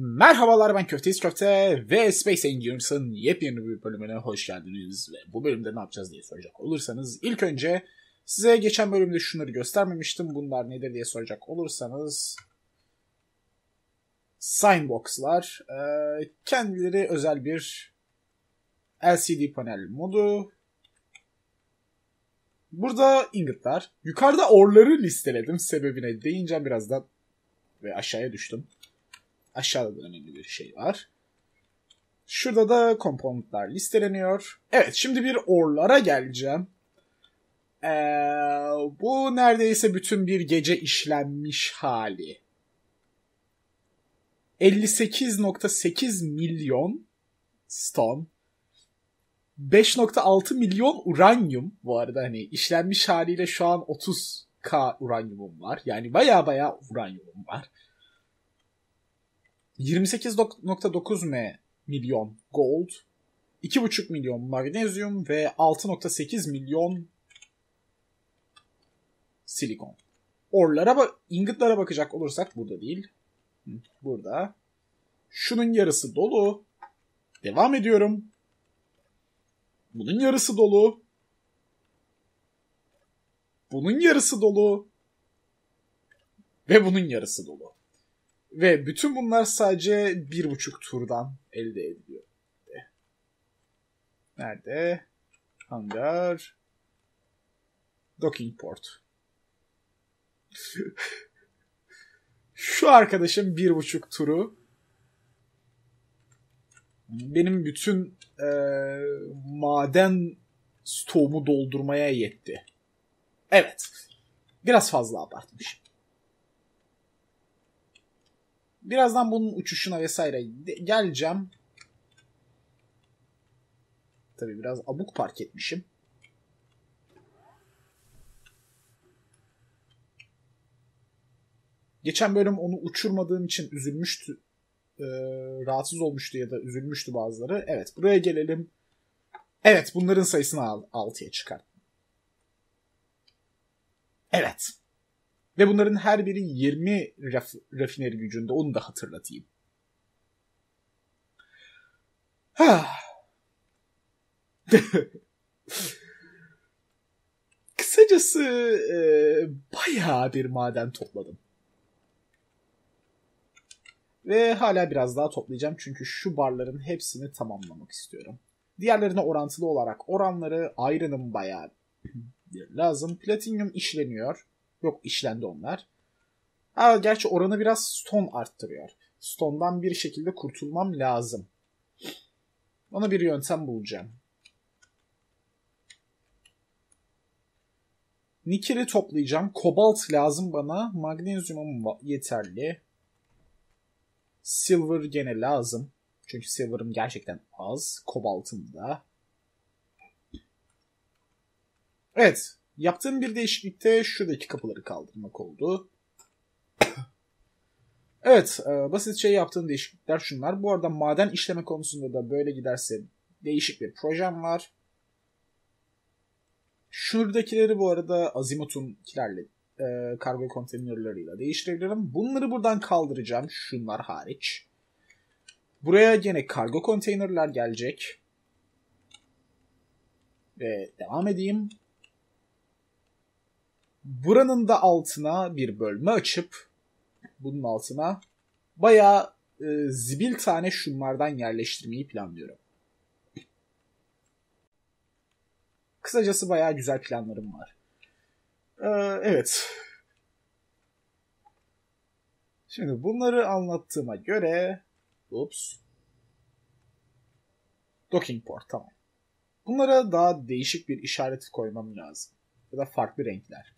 Merhabalar ben Köfteyiz Köfte ve Space Engineers'ın yepyeni bir bölümüne hoş geldiniz. Ve bu bölümde ne yapacağız diye soracak olursanız ilk önce size geçen bölümde şunları göstermemiştim. Bunlar nedir diye soracak olursanız Signbox'lar e, kendileri özel bir LCD panel modu. Burada ingotlar. Yukarıda orları listeledim. Sebebine değince birazdan ve aşağıya düştüm. Aşağıda da önemli bir şey var. Şurada da komponentler listeleniyor. Evet şimdi bir orlara geleceğim. Ee, bu neredeyse bütün bir gece işlenmiş hali. 58.8 milyon stone 5.6 milyon uranyum bu arada hani işlenmiş haliyle şu an 30k uranyumum var. Yani baya baya uranyumum var. 28.9 m milyon gold, 2.5 milyon magnezyum ve 6.8 milyon silikon. Orlara bak ingotlara bakacak olursak burada değil. Burada. Şunun yarısı dolu. Devam ediyorum. Bunun yarısı dolu. Bunun yarısı dolu. Ve bunun yarısı dolu. Ve bütün bunlar sadece bir buçuk turdan elde ediliyor. Nerede? Hangar. Docking port. Şu arkadaşım bir buçuk turu benim bütün e, maden stoğumu doldurmaya yetti. Evet. Biraz fazla abartmış. Birazdan bunun uçuşuna vesaire geleceğim. Tabi biraz abuk park etmişim. Geçen bölüm onu uçurmadığım için üzülmüştü. E, rahatsız olmuştu ya da üzülmüştü bazıları. Evet buraya gelelim. Evet bunların sayısını 6'ya çıkarttım. Evet. Ve bunların her biri 20 raf rafineri gücünde. Onu da hatırlatayım. Kısacası e, bayağı bir maden topladım. Ve hala biraz daha toplayacağım çünkü şu barların hepsini tamamlamak istiyorum. Diğerlerine orantılı olarak oranları ayrının bayağı lazım. Platinyum işleniyor. Yok işlendi onlar. Ha, gerçi oranı biraz stone arttırıyor. Stone'dan bir şekilde kurtulmam lazım. Ona bir yöntem bulacağım. Nikeli toplayacağım. Kobalt lazım bana. Magnezyumum yeterli. Silver gene lazım. Çünkü silver'ım gerçekten az. Kobaltım da. Evet. Yaptığım bir değişiklikte şuradaki kapıları kaldırmak oldu. evet. E, basitçe yaptığım değişiklikler şunlar. Bu arada maden işleme konusunda da böyle giderse değişik bir projem var. Şuradakileri bu arada Azimut'unkilerle e, kargo konteynerlarıyla değiştirebilirim. Bunları buradan kaldıracağım. Şunlar hariç. Buraya gene kargo konteynerler gelecek. Ve devam edeyim. Buranın da altına bir bölme açıp bunun altına bayağı e, zibil tane şunlardan yerleştirmeyi planlıyorum. Kısacası bayağı güzel planlarım var. Ee, evet. Şimdi bunları anlattığıma göre Ups. Docking port tamam. Bunlara daha değişik bir işaret koymam lazım. Ya da farklı renkler.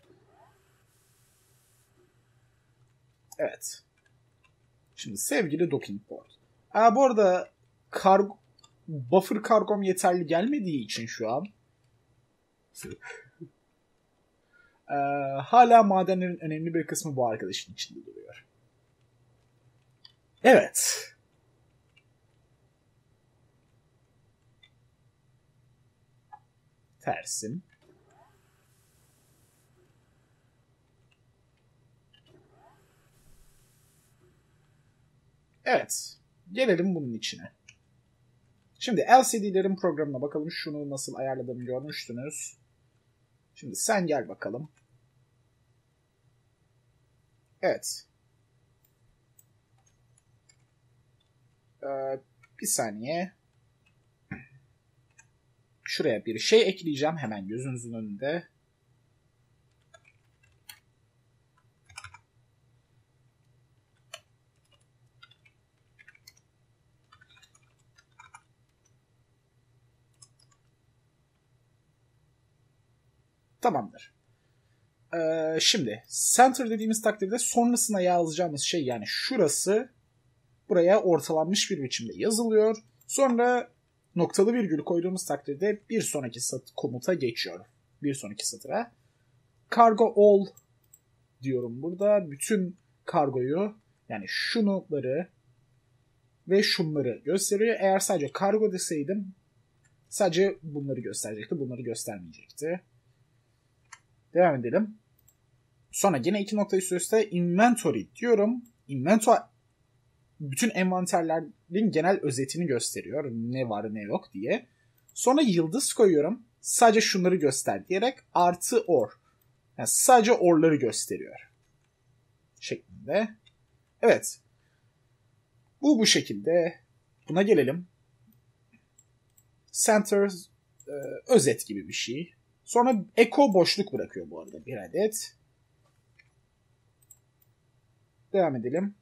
Evet. Şimdi sevgili docking port. Aa, bu arada kargo, buffer kargom yeterli gelmediği için şu an ee, hala madenlerin önemli bir kısmı bu arkadaşın içinde duruyor. Evet. Tersim. Evet. Gelelim bunun içine. Şimdi LCD'lerin programına bakalım. Şunu nasıl ayarladığımı görmüştünüz. Şimdi sen gel bakalım. Evet. Ee, bir saniye. Şuraya bir şey ekleyeceğim hemen gözünüzün önünde. Tamamdır. Ee, şimdi center dediğimiz takdirde sonrasına yazacağımız şey yani şurası buraya ortalanmış bir biçimde yazılıyor. Sonra noktalı virgül koyduğumuz takdirde bir sonraki sat komuta geçiyor. Bir sonraki satıra. Cargo all diyorum burada. Bütün kargoyu yani şunları ve şunları gösteriyor. Eğer sadece kargo deseydim sadece bunları gösterecekti. Bunları göstermeyecekti. Devam edelim. Sonra yine iki nokta üst üste inventory diyorum. Inventory bütün envanterlerin genel özetini gösteriyor. Ne var ne yok diye. Sonra yıldız koyuyorum. Sadece şunları göster diyerek artı or. Yani sadece orları gösteriyor. Şeklinde. Evet. Bu bu şekilde. Buna gelelim. Center e, özet gibi bir şey. Sonra echo boşluk bırakıyor bu arada bir adet. Devam edelim.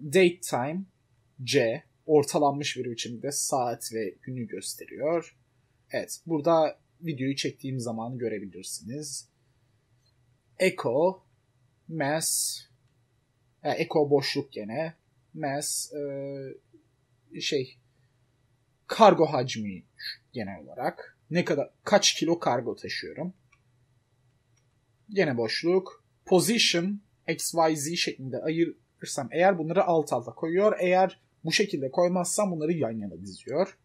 Date time C ortalanmış bir biçimde saat ve günü gösteriyor. Evet burada videoyu çektiğim zamanı görebilirsiniz. Echo mass yani echo boşluk gene mass e, şey kargo hacmi genel olarak ne kadar kaç kilo kargo taşıyorum. Gene boşluk. Position XYZ şeklinde ayırırsam eğer bunları alt alta koyuyor. Eğer bu şekilde koymazsam bunları yan yana diziyor.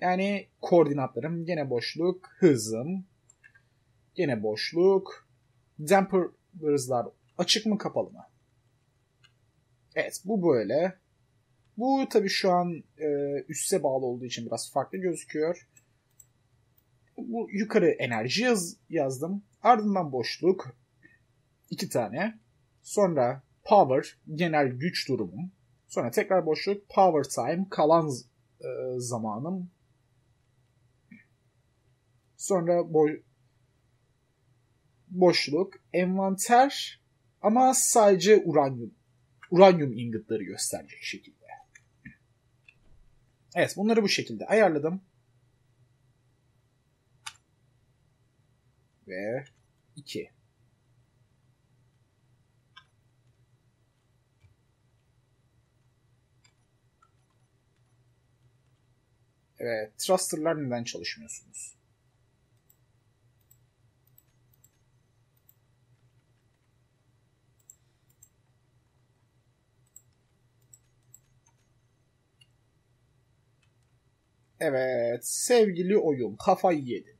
Yani koordinatlarım gene boşluk, hızım, gene boşluk, damper hızlar açık mı kapalı mı? Evet bu böyle. Bu tabii şu an e, üste bağlı olduğu için biraz farklı gözüküyor bu yukarı enerji yaz, yazdım. Ardından boşluk iki tane. Sonra power genel güç durumum. Sonra tekrar boşluk power time kalan e, zamanım. Sonra boy boşluk envanter ama sadece uranyum uranyum ingotları gösterecek şekilde. Evet bunları bu şekilde ayarladım. Ve 2. Evet, thruster'lar neden çalışmıyorsunuz? Evet, sevgili oyun kafayı yedi.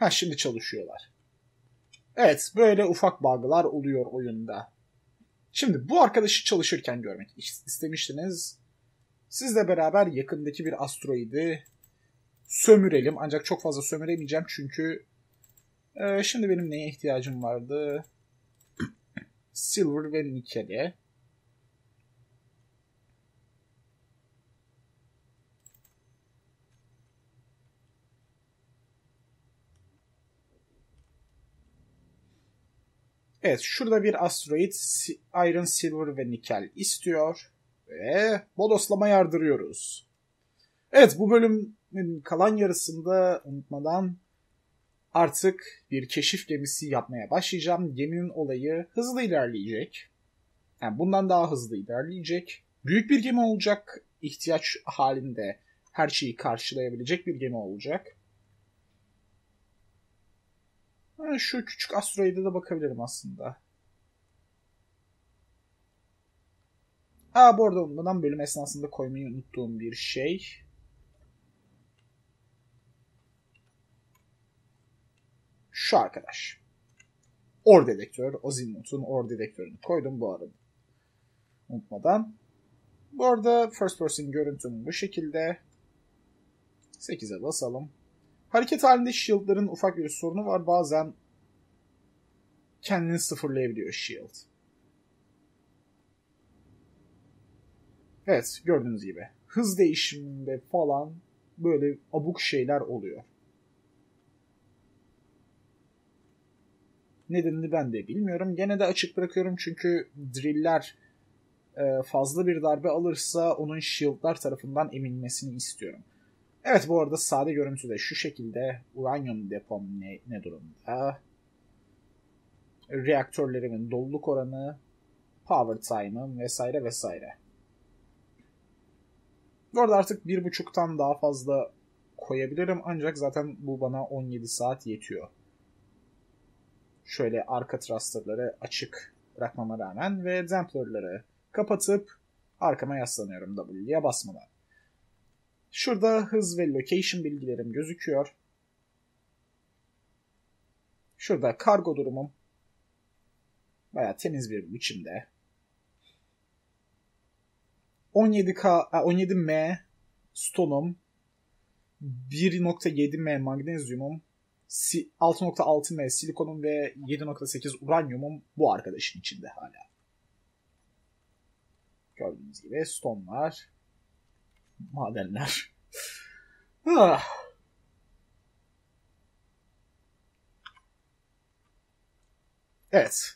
Ha şimdi çalışıyorlar. Evet böyle ufak bug'lar oluyor oyunda. Şimdi bu arkadaşı çalışırken görmek istemiştiniz. Sizle beraber yakındaki bir asteroidi sömürelim. Ancak çok fazla sömüremeyeceğim çünkü e, şimdi benim neye ihtiyacım vardı? Silver ve nikele. Evet şurada bir asteroid Iron, Silver ve Nikel istiyor. Ve bodoslama yardırıyoruz. Evet bu bölümün kalan yarısında unutmadan artık bir keşif gemisi yapmaya başlayacağım. Geminin olayı hızlı ilerleyecek. Yani bundan daha hızlı ilerleyecek. Büyük bir gemi olacak. ihtiyaç halinde her şeyi karşılayabilecek bir gemi olacak. Şu küçük asteroide de bakabilirim aslında. Aa bu arada bundan bölüm esnasında koymayı unuttuğum bir şey. Şu arkadaş. Or dedektör. Azimut'un or dedektörünü koydum bu arada. Unutmadan. Bu arada first person görüntüm bu şekilde. 8'e basalım. Hareket halinde shield'ların ufak bir sorunu var. Bazen kendini sıfırlayabiliyor shield. Evet gördüğünüz gibi. Hız değişiminde falan böyle abuk şeyler oluyor. Nedenini ben de bilmiyorum. Gene de açık bırakıyorum çünkü driller e, fazla bir darbe alırsa onun shieldlar tarafından emilmesini istiyorum. Evet bu arada sade görüntü de şu şekilde. Uranyum depom ne, ne durumda? Reaktörlerimin doluluk oranı, power time'ım vesaire vesaire. Bu arada artık bir buçuktan daha fazla koyabilirim ancak zaten bu bana 17 saat yetiyor. Şöyle arka thrusterları açık bırakmama rağmen ve damplerları kapatıp arkama yaslanıyorum W'ye basmadan. Şurada hız ve location bilgilerim gözüküyor. Şurada kargo durumum. Baya temiz bir biçimde. 17K, 17M stonum, 1.7M magnezyumum, 6.6M silikonum ve 7.8 uranyumum bu arkadaşın içinde hala. Gördüğünüz gibi stonlar, madenler. ah. Evet.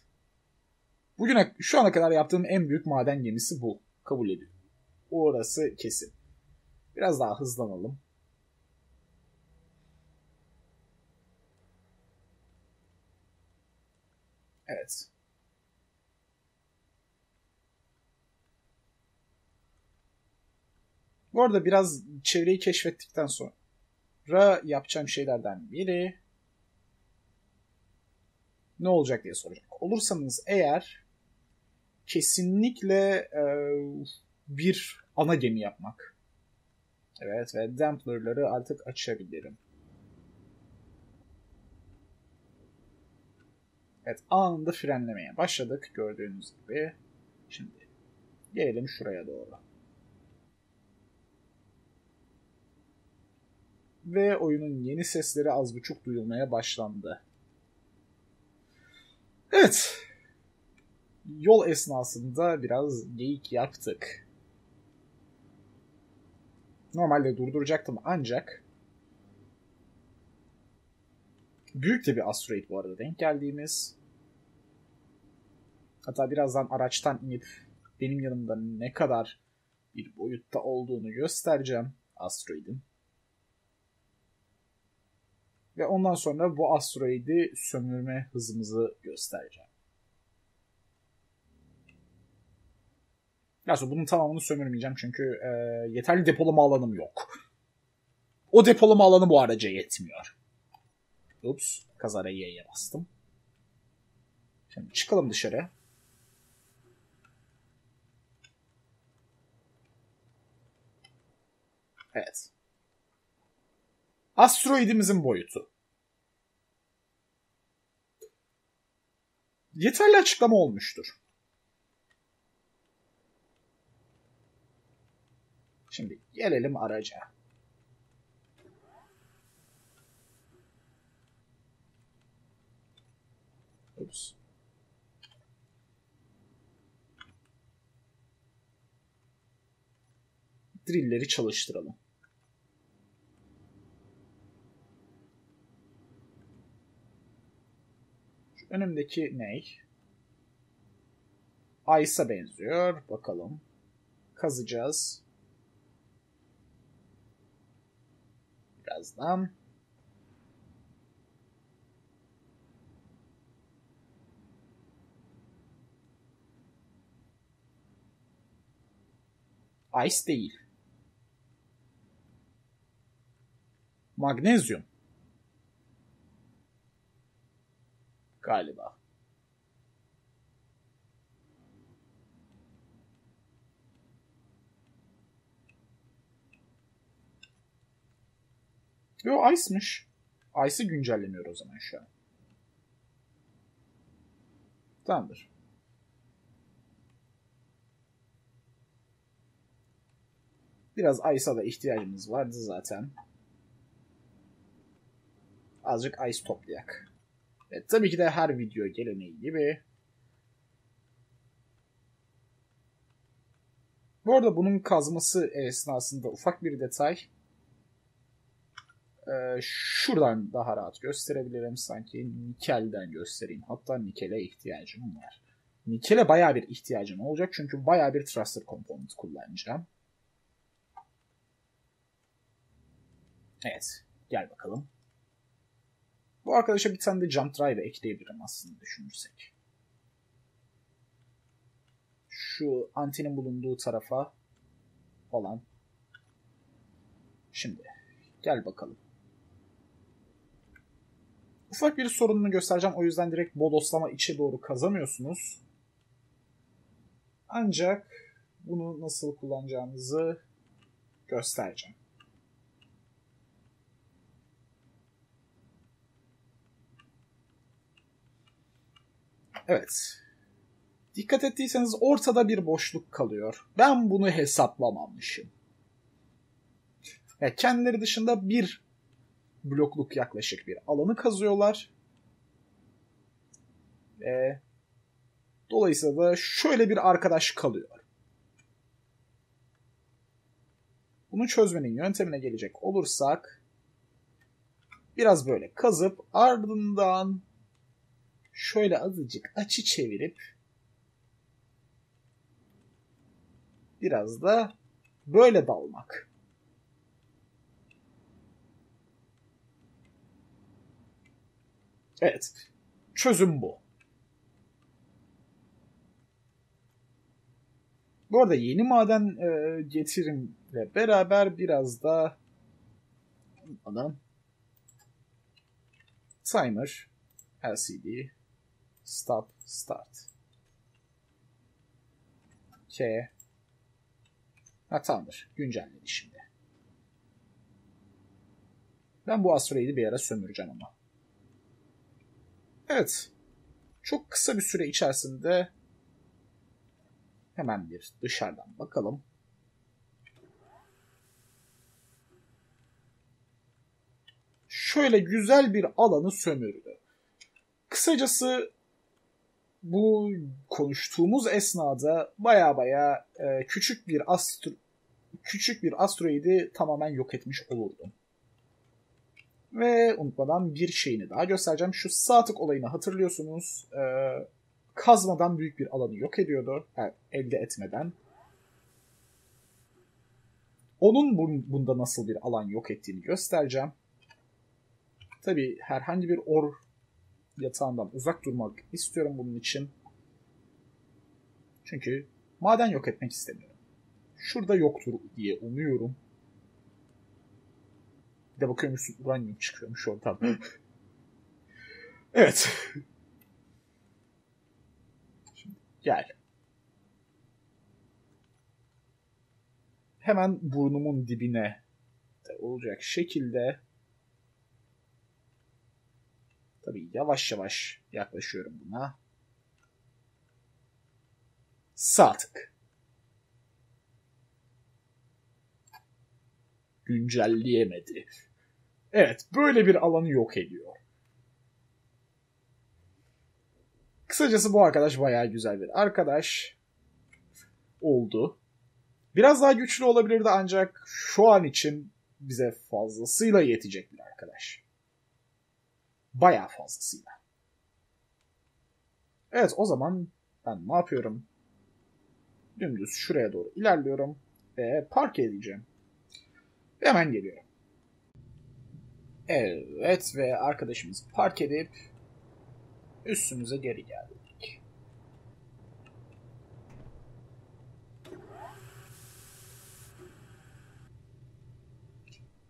Bugüne şu ana kadar yaptığım en büyük maden gemisi bu. Kabul ediyorum. Orası kesin. Biraz daha hızlanalım. Evet. Bu arada biraz çevreyi keşfettikten sonra yapacağım şeylerden biri ne olacak diye soracak. Olursanız eğer kesinlikle e, bir ana gemi yapmak. Evet ve Dampler'ları artık açabilirim. Evet anında frenlemeye başladık gördüğünüz gibi. Şimdi gelelim şuraya doğru. Ve oyunun yeni sesleri az buçuk duyulmaya başlandı. Evet. Yol esnasında biraz geyik yaptık. Normalde durduracaktım ancak büyük de bir asteroid bu arada denk geldiğimiz. Hatta birazdan araçtan inip benim yanımda ne kadar bir boyutta olduğunu göstereceğim asteroidin. Ve ondan sonra bu asteroidi sömürme hızımızı göstereceğim. Gerçi bunun tamamını sömürmeyeceğim çünkü e, yeterli depolama alanım yok. O depolama alanı bu araca yetmiyor. Ups, kazara Y'ye bastım. Şimdi çıkalım dışarı. Evet. Asteroidimizin boyutu. Yeterli açıklama olmuştur. Şimdi gelelim araca. Ups. Drillleri çalıştıralım. Önümdeki ney? Ice'a benziyor. Bakalım. Kazacağız. birazdan. Ice değil. Magnezyum. galiba. Yo Ice'mış. Ice'ı güncellemiyor o zaman şu an. Tamamdır. Biraz Ice'a da ihtiyacımız vardı zaten. Azıcık Ice toplayak. Evet, tabii ki de her video geleneği gibi Bu arada bunun kazması esnasında ufak bir detay. Ee, şuradan daha rahat gösterebilirim sanki. Nikelden göstereyim. Hatta nikele ihtiyacım var. Nikele baya bir ihtiyacım olacak çünkü baya bir thruster component kullanacağım. Evet. Gel bakalım. Bu arkadaşa bir tane de jump drive ekleyebilirim aslında düşünürsek. Şu antenin bulunduğu tarafa falan. Şimdi gel bakalım. Ufak bir sorununu göstereceğim. O yüzden direkt bodoslama içe doğru kazamıyorsunuz. Ancak bunu nasıl kullanacağınızı göstereceğim. Evet. Dikkat ettiyseniz ortada bir boşluk kalıyor. Ben bunu hesaplamamışım. Yani kendileri dışında bir blokluk yaklaşık bir alanı kazıyorlar. Ve dolayısıyla da şöyle bir arkadaş kalıyor. Bunu çözmenin yöntemine gelecek olursak biraz böyle kazıp ardından şöyle azıcık açı çevirip biraz da böyle dalmak. Evet. Çözüm bu. Bu arada yeni maden e, getirimle beraber biraz da adam timer LCD stop start K Ha tamamdır. Güncelledi şimdi. Ben bu asteroidi bir ara sömüreceğim ama. Evet. Çok kısa bir süre içerisinde hemen bir dışarıdan bakalım. Şöyle güzel bir alanı sömürdü. Kısacası bu konuştuğumuz esnada baya baya e, küçük bir astro küçük bir asteroidi tamamen yok etmiş olurdum. Ve unutmadan bir şeyini daha göstereceğim. Şu sağ tık olayını hatırlıyorsunuz. E, kazmadan büyük bir alanı yok ediyordu. Yani elde etmeden. Onun bunda nasıl bir alan yok ettiğini göstereceğim. Tabi herhangi bir or yatağından uzak durmak istiyorum bunun için. Çünkü maden yok etmek istemiyorum. Şurada yoktur diye umuyorum. Bir de bakıyorum üstü uranyum çıkıyormuş oradan. evet. Şimdi gel. Hemen burnumun dibine olacak şekilde Tabii yavaş yavaş yaklaşıyorum buna. Sağ tık. Güncelleyemedi. Evet, böyle bir alanı yok ediyor. Kısacası bu arkadaş bayağı güzel bir arkadaş oldu. Biraz daha güçlü olabilirdi ancak şu an için bize fazlasıyla yetecek bir arkadaş. Bayağı fazlasıyla. Evet o zaman ben ne yapıyorum? Dümdüz şuraya doğru ilerliyorum ve park edeceğim. Ve hemen geliyorum. Evet ve arkadaşımızı park edip üstümüze geri geldik.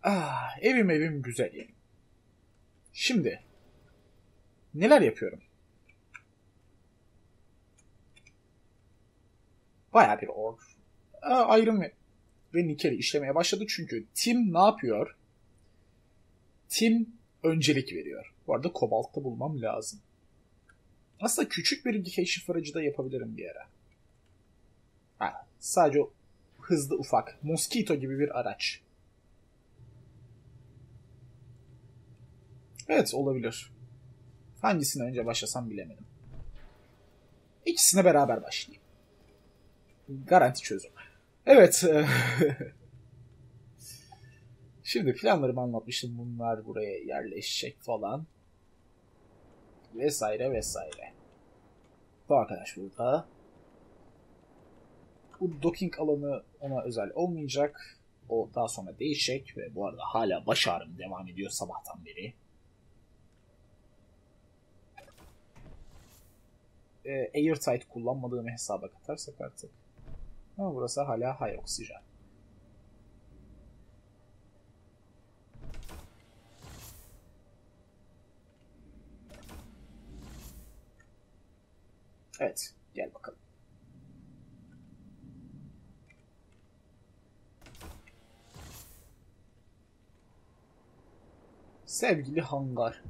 Ah, evim evim güzel Şimdi neler yapıyorum? Baya bir org. Ayrım ve, nikeli işlemeye başladı çünkü Tim ne yapıyor? Tim öncelik veriyor. Bu arada kobaltta bulmam lazım. Aslında küçük bir keşif aracı da yapabilirim bir ara. Ha, sadece o hızlı ufak. Mosquito gibi bir araç. Evet olabilir. Hangisine önce başlasam bilemedim. İkisine beraber başlayayım. Garanti çözüm. Evet. Şimdi planlarımı anlatmıştım. Bunlar buraya yerleşecek falan. Vesaire vesaire. Bu arkadaş burada. Bu docking alanı ona özel olmayacak. O daha sonra değişecek ve bu arada hala baş ağrım devam ediyor sabahtan beri. E, airtight kullanmadığımı hesaba katarsak artık. Ama burası hala high oksijen. Evet, gel bakalım. Sevgili hangar.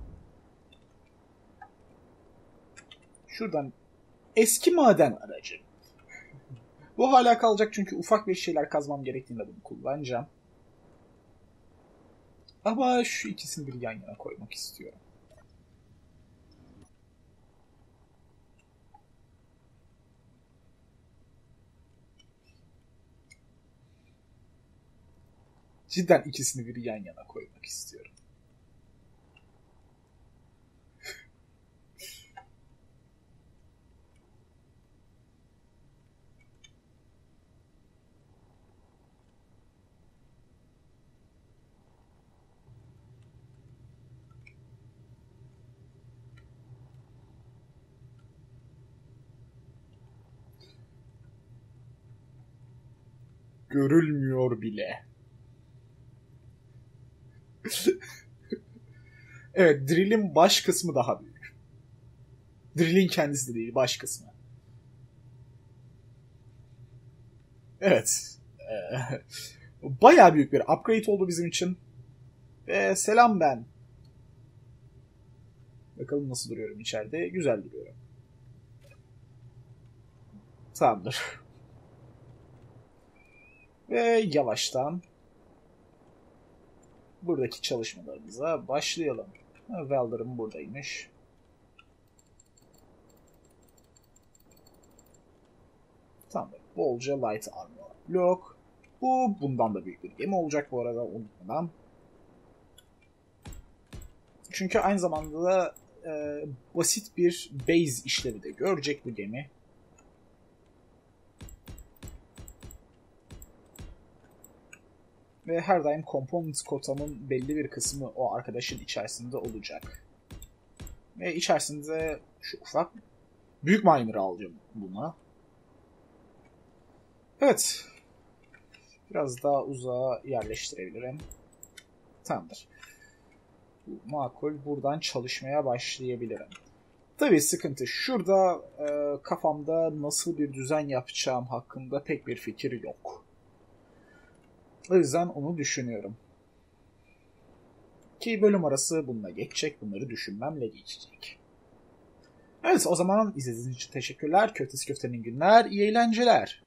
Şuradan eski maden aracı. Bu hala kalacak çünkü ufak bir şeyler kazmam gerektiğinde bunu kullanacağım. Ama şu ikisini bir yan yana koymak istiyorum. Cidden ikisini bir yan yana koymak istiyorum. Görülmüyor bile. evet, drill'in baş kısmı daha büyük. Drill'in kendisi de değil, baş kısmı. Evet. Ee, bayağı büyük bir upgrade oldu bizim için. Ee, selam ben. Bakalım nasıl duruyorum içeride. Güzel duruyorum. Tamamdır. Ve yavaştan buradaki çalışmalarımıza başlayalım. Welder'ım buradaymış. Tamam. Bolca light armor block. Bu bundan da büyük bir gemi olacak bu arada unutmadan. Çünkü aynı zamanda da e, basit bir base işlevi de görecek bu gemi. Ve her daim component kotamın belli bir kısmı o arkadaşın içerisinde olacak. Ve içerisinde şu ufak büyük miner'ı alacağım buna. Evet. Biraz daha uzağa yerleştirebilirim. Tamamdır. Makul. Buradan çalışmaya başlayabilirim. Tabii sıkıntı şurada e, kafamda nasıl bir düzen yapacağım hakkında pek bir fikir yok. O yüzden onu düşünüyorum. Ki bölüm arası bununla geçecek. Bunları düşünmemle geçecek. Evet o zaman izlediğiniz için teşekkürler. Köftesi köftenin günler. iyi eğlenceler.